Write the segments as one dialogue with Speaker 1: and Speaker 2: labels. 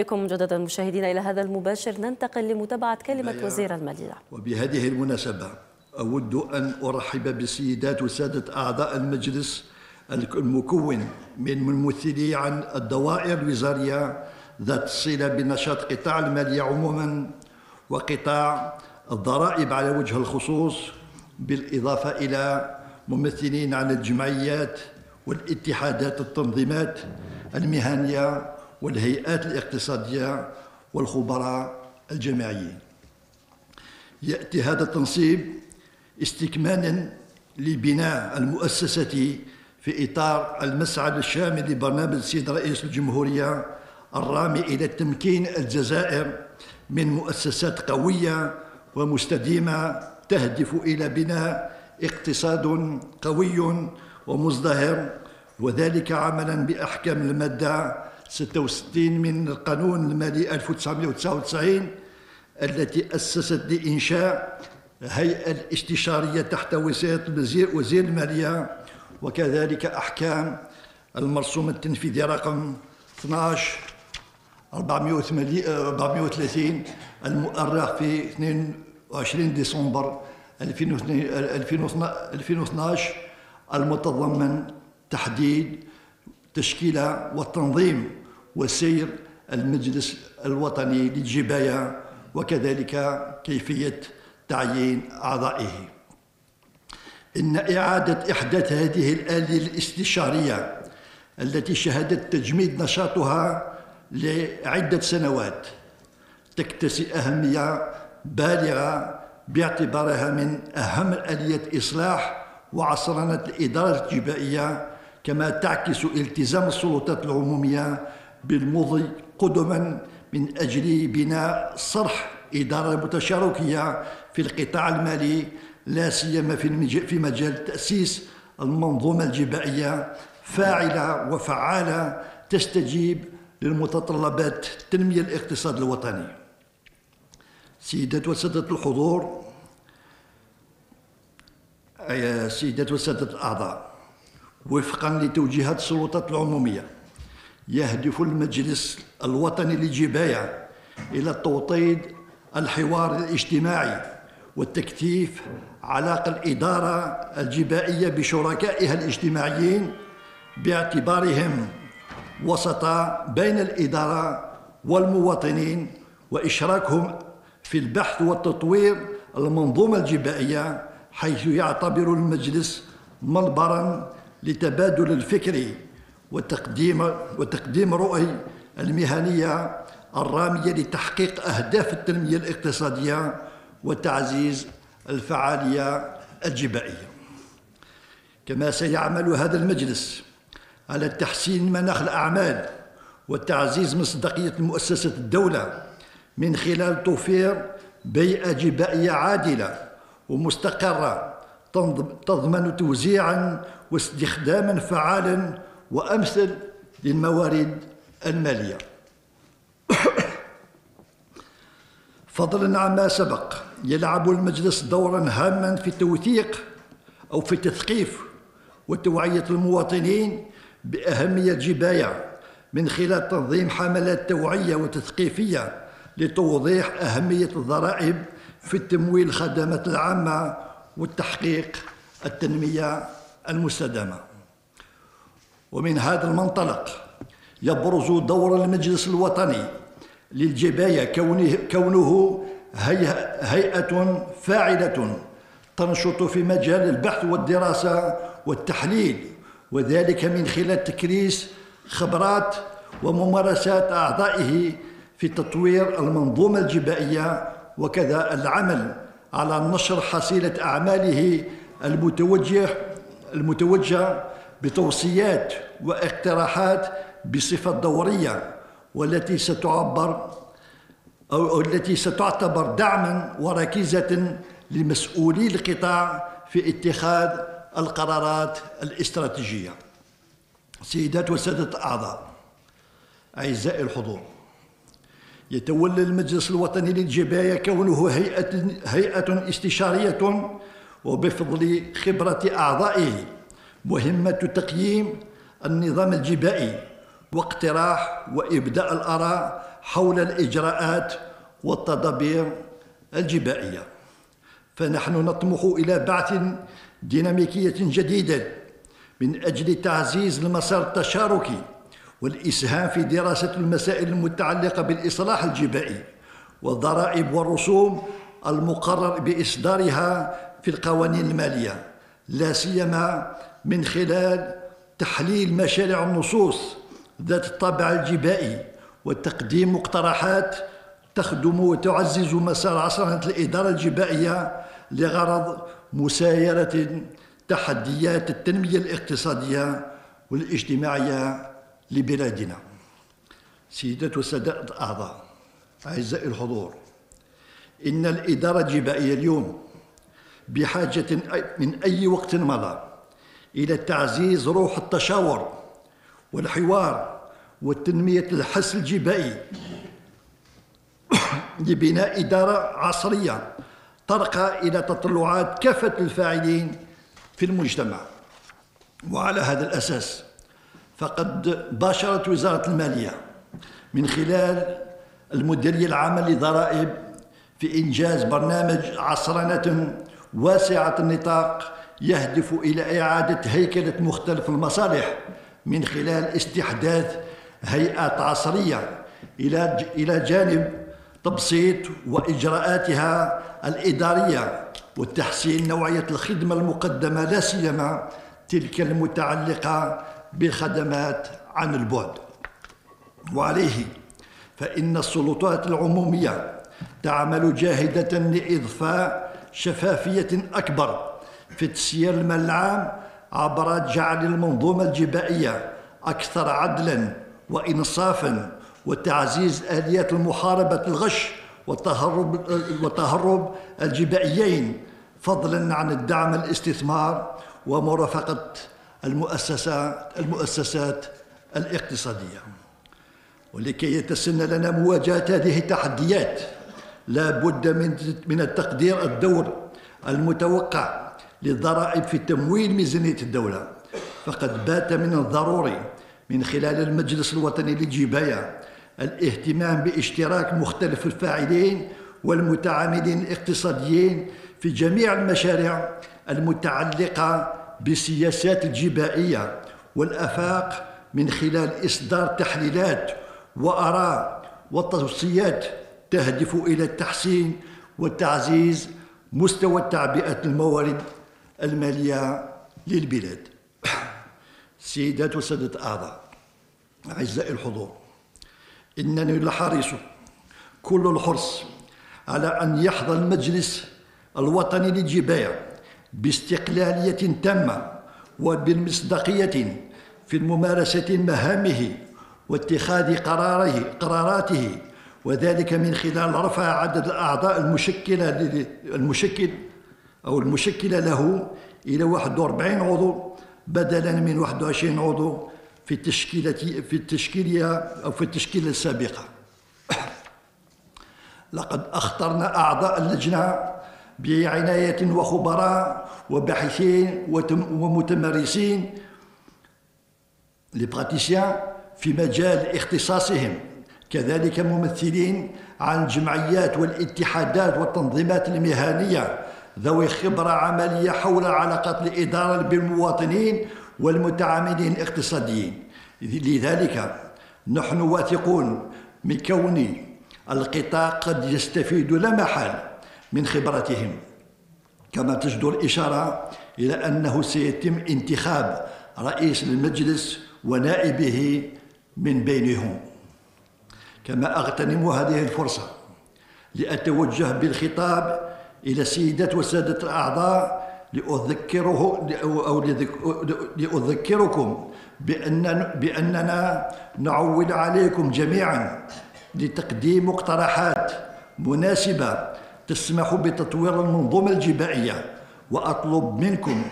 Speaker 1: بكم مجددا مشاهدينا إلى هذا المباشر. ننتقل لمتابعة كلمة وزير المالية.
Speaker 2: وبهذه المناسبة أود أن أرحب بالسيدات وسادة أعضاء المجلس المكون من ممثلي عن الدوائر الوزارية ذات الصله بنشاط قطاع المالية عموما وقطاع الضرائب على وجه الخصوص بالإضافة إلى ممثلين عن الجمعيات والاتحادات التنظيمات المهنية والهيئات الاقتصادية والخبراء الجماعيين. يأتي هذا التنصيب استكمالا لبناء المؤسسة في إطار المسعى الشامل لبرنامج السيد رئيس الجمهورية الرامي إلى تمكين الجزائر من مؤسسات قوية ومستديمة تهدف إلى بناء اقتصاد قوي ومزدهر وذلك عملا بأحكام المادة 66 من القانون المالي 1999 التي أسست لإنشاء هيئة الاستشارية تحت وزير, وزير المالية وكذلك أحكام المرسوم التنفيذي رقم 12 430 المؤرخ في 22 ديسمبر 2012 المتضمن تحديد تشكيل وتنظيم وسير المجلس الوطني للجباية وكذلك كيفية تعيين أعضائه. إن إعادة إحداث هذه الآلية الاستشارية التي شهدت تجميد نشاطها لعدة سنوات تكتسي أهمية بالغة باعتبارها من أهم آليات إصلاح وعصرنة الإدارة الجبائية كما تعكس التزام السلطات العمومية بالمضي قدما من أجل بناء صرح إدارة متشاركية في القطاع المالي لا سيما في مجال تأسيس المنظومة الجبائية فاعلة وفعالة تستجيب للمتطلبات تنمية الاقتصاد الوطني. سيدات وسادة الحضور سيدات وسادة الأعضاء. وفقا لتوجيهات السلطات العمومية يهدف المجلس الوطني للجباية إلى توطيد الحوار الاجتماعي والتكثيف علاقة الإدارة الجبائية بشركائها الاجتماعيين باعتبارهم وسطا بين الإدارة والمواطنين وإشراكهم في البحث والتطوير المنظومة الجبائية حيث يعتبر المجلس منبرا لتبادل الفكر وتقديم وتقديم رؤي المهنية الرامية لتحقيق أهداف التنمية الاقتصادية وتعزيز الفعالية الجبائية. كما سيعمل هذا المجلس على تحسين مناخ الأعمال وتعزيز مصداقية مؤسسة الدولة من خلال توفير بيئة جبائية عادلة ومستقرة تضمن توزيعا واستخداما فعالا وأمثل للموارد المالية. فضلا عما سبق يلعب المجلس دورا هاما في توثيق أو في تثقيف وتوعية المواطنين بأهمية جباية من خلال تنظيم حملات توعية وتثقيفية لتوضيح أهمية الضرائب في تمويل الخدمات العامة والتحقيق التنمية المستدامة. ومن هذا المنطلق يبرز دور المجلس الوطني للجباية كونه, كونه هيئة فاعلة تنشط في مجال البحث والدراسة والتحليل وذلك من خلال تكريس خبرات وممارسات أعضائه في تطوير المنظومة الجبائية وكذا العمل. على نشر حصيلة أعماله المتوجه المتوجهة بتوصيات واقتراحات بصفة دورية والتي ستعبر أو التي ستعتبر دعما وركيزة لمسؤولي القطاع في اتخاذ القرارات الاستراتيجية. سيدات وسادة الأعضاء أعزائي الحضور يتولى المجلس الوطني للجباية كونه هيئة, هيئة استشارية وبفضل خبرة أعضائه. مهمة تقييم النظام الجبائي واقتراح وإبداء الآراء حول الإجراءات والتدابير الجبائية. فنحن نطمح إلى بعث ديناميكية جديدة من أجل تعزيز المسار التشاركي والإسهام في دراسة المسائل المتعلقة بالإصلاح الجبائي والضرائب والرسوم المقرر بإصدارها في القوانين المالية لا سيما من خلال تحليل مشاريع النصوص ذات الطابع الجبائي وتقديم مقترحات تخدم وتعزز مسار عصرنة الإدارة الجبائية لغرض مسايرة تحديات التنمية الاقتصادية والاجتماعية لبلادنا. سيدات وسادة الأعضاء أعزائي الحضور إن الإدارة الجبائية اليوم بحاجة من أي وقت مضى إلى تعزيز روح التشاور والحوار وتنمية الحس الجبائي لبناء إدارة عصرية ترقى إلى تطلعات كافة الفاعلين في المجتمع. وعلى هذا الأساس فقد باشرت وزارة المالية من خلال المديرية العامة للضرائب في إنجاز برنامج عصرنة واسعة النطاق يهدف إلى إعادة هيكلة مختلف المصالح من خلال استحداث هيئات عصرية إلى جانب تبسيط وإجراءاتها الإدارية وتحسين نوعية الخدمة المقدمة لا سيما تلك المتعلقة بالخدمات عن البعد. وعليه فإن السلطات العمومية تعمل جاهدة لإضفاء شفافية أكبر في تسيير المال العام عبر جعل المنظومة الجبائية أكثر عدلا وإنصافا وتعزيز آليات المحاربة الغش والتهرب والتهرب الجبائيين فضلا عن الدعم الاستثمار ومرافقة المؤسسات المؤسسات الاقتصادية. ولكي يتسنى لنا مواجهة هذه التحديات لا بد من من التقدير الدور المتوقع للضرائب في تمويل ميزانية الدولة. فقد بات من الضروري من خلال المجلس الوطني للجباية الاهتمام باشتراك مختلف الفاعلين والمتعاملين الاقتصاديين في جميع المشاريع المتعلقة بالسياسات الجبائية والآفاق من خلال إصدار تحليلات وآراء وتوصيات تهدف إلى التحسين وتعزيز مستوى تعبئة الموارد المالية للبلاد. سيدات وسادة الأعضاء أعزائي الحضور إنني لحريص كل الحرص على أن يحظى المجلس الوطني للجباية باستقلالية تامة وبالمصداقية في ممارسة مهامه واتخاذ قراره قراراته وذلك من خلال رفع عدد الأعضاء المشكلة المشكل أو المشكلة له إلى 41 عضو بدلا من 21 عضو في التشكيلة في التشكيلية أو في التشكيلة السابقة. لقد أخطرنا أعضاء اللجنة بعناية وخبراء وباحثين ومتمرسين لبراتيسيان في مجال اختصاصهم كذلك ممثلين عن الجمعيات والاتحادات والتنظيمات المهنية ذوي خبرة عملية حول علاقات الإدارة بالمواطنين والمتعاملين الاقتصاديين. لذلك نحن واثقون من كون القطاع قد يستفيد لا محال. من خبرتهم. كما تجدر الإشارة إلى أنه سيتم انتخاب رئيس للمجلس ونائبه من بينهم. كما أغتنم هذه الفرصة لأتوجه بالخطاب إلى السيدات وسادة الأعضاء لأذكره أو لأذكركم بأن بأننا نعول عليكم جميعا لتقديم مقترحات مناسبة تسمح بتطوير المنظومة الجبائية وأطلب منكم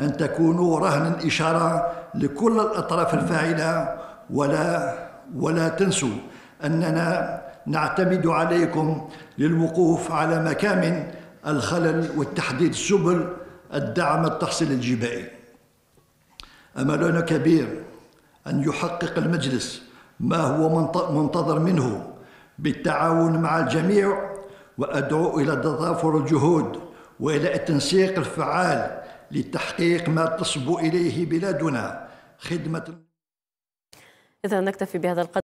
Speaker 2: أن تكونوا رهن إشارة لكل الأطراف الفاعلة. ولا ولا تنسوا أننا نعتمد عليكم للوقوف على مكامن الخلل وتحديد سبل الدعم التحصيل الجبائي. أملنا كبير أن يحقق المجلس ما هو منتظر منه. بالتعاون مع الجميع وأدعو إلى تضافر الجهود وإلى التنسيق الفعال لتحقيق ما تصبو إليه بلادنا خدمة
Speaker 1: إذا نكتفي بهذا القدر.